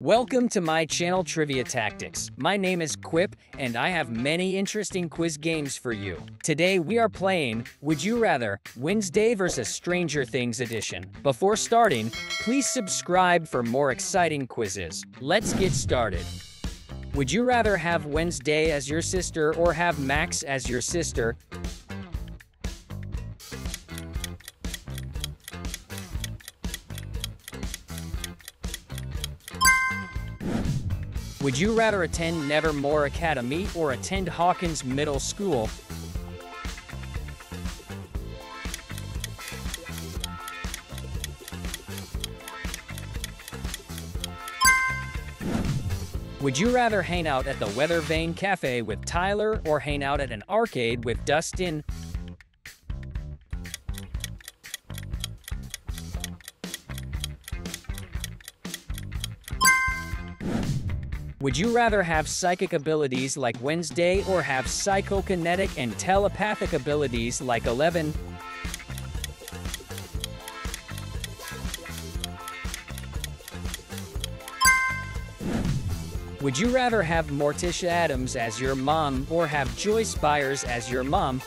Welcome to my channel Trivia Tactics. My name is Quip, and I have many interesting quiz games for you. Today we are playing Would You Rather Wednesday vs. Stranger Things edition. Before starting, please subscribe for more exciting quizzes. Let's get started. Would you rather have Wednesday as your sister or have Max as your sister? Would you rather attend Nevermore Academy or attend Hawkins Middle School? Would you rather hang out at the Weather Vane Cafe with Tyler or hang out at an arcade with Dustin? Would you rather have psychic abilities like Wednesday or have psychokinetic and telepathic abilities like Eleven? Would you rather have Morticia Addams as your mom or have Joyce Byers as your mom?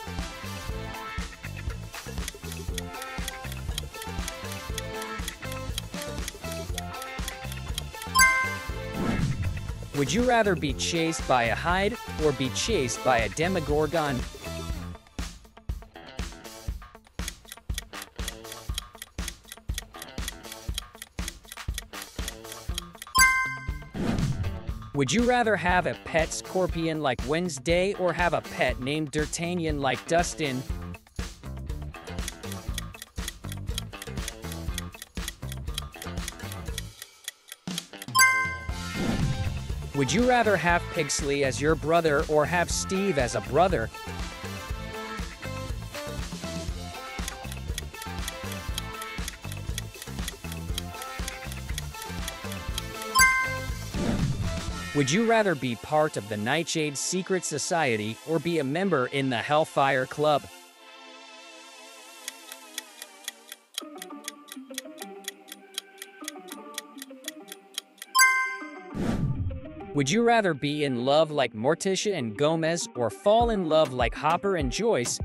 Would you rather be chased by a Hyde or be chased by a Demogorgon? Would you rather have a pet scorpion like Wednesday or have a pet named D'Artagnan like Dustin? Would you rather have Pugsley as your brother or have Steve as a brother? Would you rather be part of the Nightshade Secret Society or be a member in the Hellfire Club? Would you rather be in love like Morticia and Gomez or fall in love like Hopper and Joyce?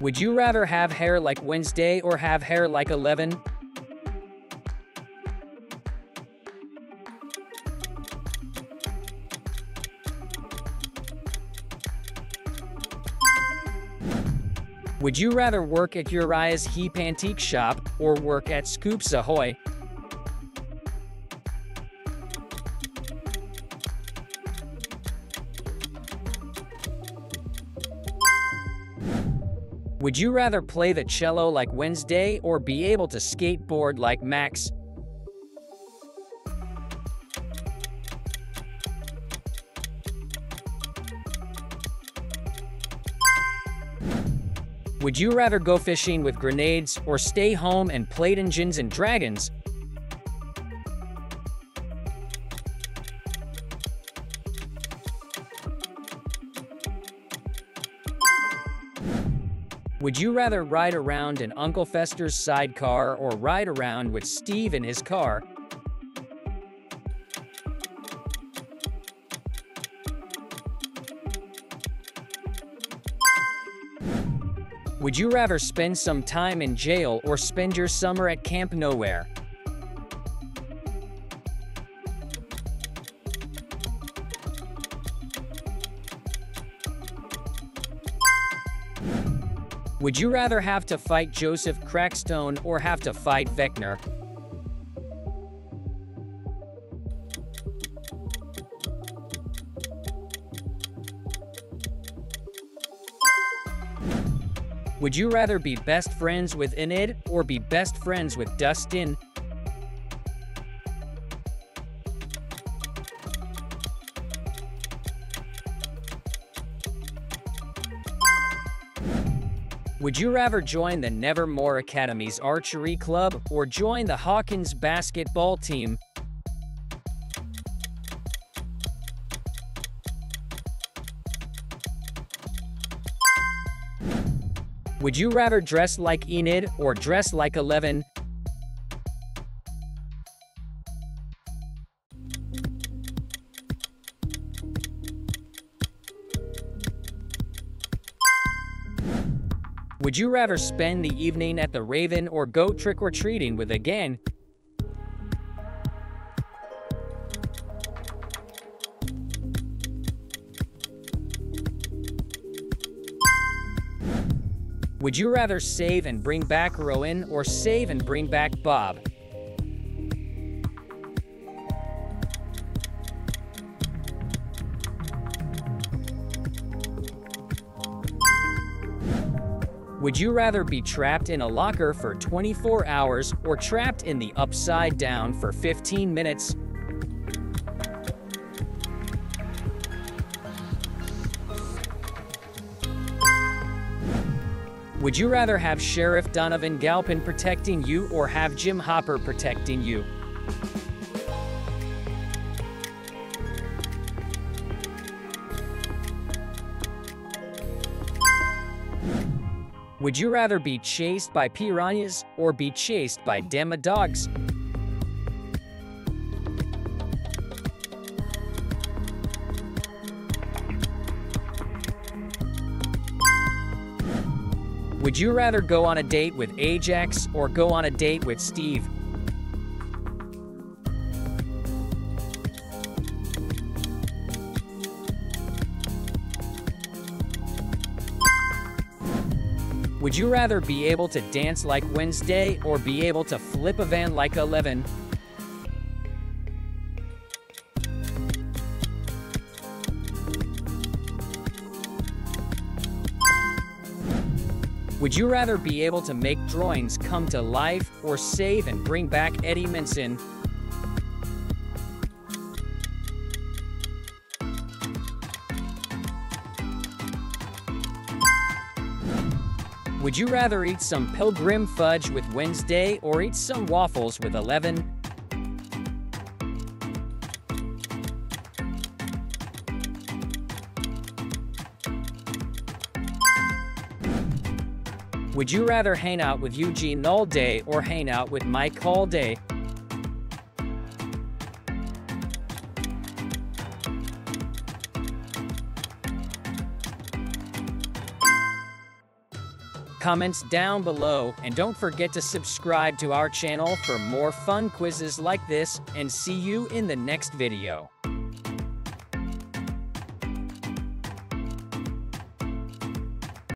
Would you rather have hair like Wednesday or have hair like Eleven? Would you rather work at Uriah's Heap Antique Shop or work at Scoops Ahoy? Would you rather play the cello like Wednesday or be able to skateboard like Max? Would you rather go fishing with grenades or stay home and play Dungeons and Dragons? Would you rather ride around in Uncle Fester's sidecar or ride around with Steve in his car? Would you rather spend some time in jail or spend your summer at Camp Nowhere? Would you rather have to fight Joseph Crackstone or have to fight Vecna? Would you rather be best friends with Enid or be best friends with Dustin? Would you rather join the Nevermore Academy's archery club or join the Hawkins basketball team? Would you rather dress like Enid or dress like Eleven? Would you rather spend the evening at the Raven or go trick-or-treating with a gang? Would you rather save and bring back Rowan or save and bring back Bob? Would you rather be trapped in a locker for 24 hours or trapped in the upside down for 15 minutes? Would you rather have Sheriff Donovan Galpin protecting you or have Jim Hopper protecting you? Would you rather be chased by piranhas or be chased by demodogs? Would you rather go on a date with Ajax or go on a date with Steve? Would you rather be able to dance like Wednesday or be able to flip a van like Eleven? Would you rather be able to make drawings come to life or save and bring back Eddie Munson? Would you rather eat some pilgrim fudge with Wednesday or eat some waffles with Eleven? Would you rather hang out with Eugene all day or hang out with Mike all day? Comments down below and don't forget to subscribe to our channel for more fun quizzes like this and see you in the next video.